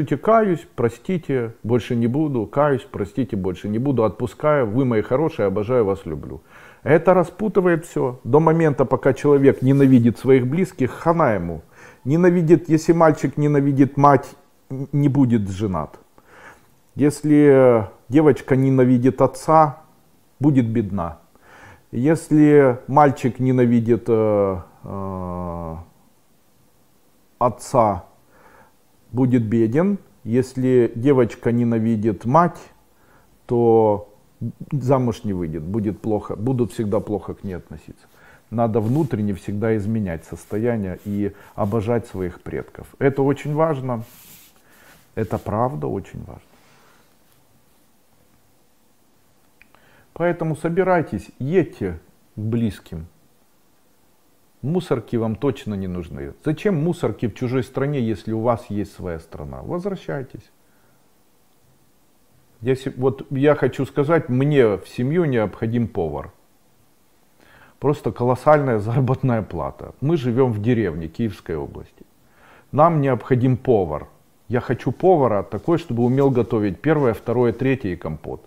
Пишите, каюсь, простите, больше не буду, каюсь, простите, больше не буду, отпускаю, вы мои хорошие, обожаю вас, люблю. Это распутывает все. До момента, пока человек ненавидит своих близких, хана ему. Ненавидит, если мальчик ненавидит мать, не будет женат. Если девочка ненавидит отца, будет бедна. Если мальчик ненавидит э, э, отца, будет беден. Если девочка ненавидит мать, то замуж не выйдет, будет плохо, будут всегда плохо к ней относиться. Надо внутренне всегда изменять состояние и обожать своих предков. Это очень важно. Это правда очень важно. Поэтому собирайтесь, едьте к близким. Мусорки вам точно не нужны. Зачем мусорки в чужой стране, если у вас есть своя страна? Возвращайтесь. Я, вот я хочу сказать, мне в семью необходим повар. Просто колоссальная заработная плата. Мы живем в деревне Киевской области. Нам необходим повар. Я хочу повара такой, чтобы умел готовить первое, второе, третье и компот.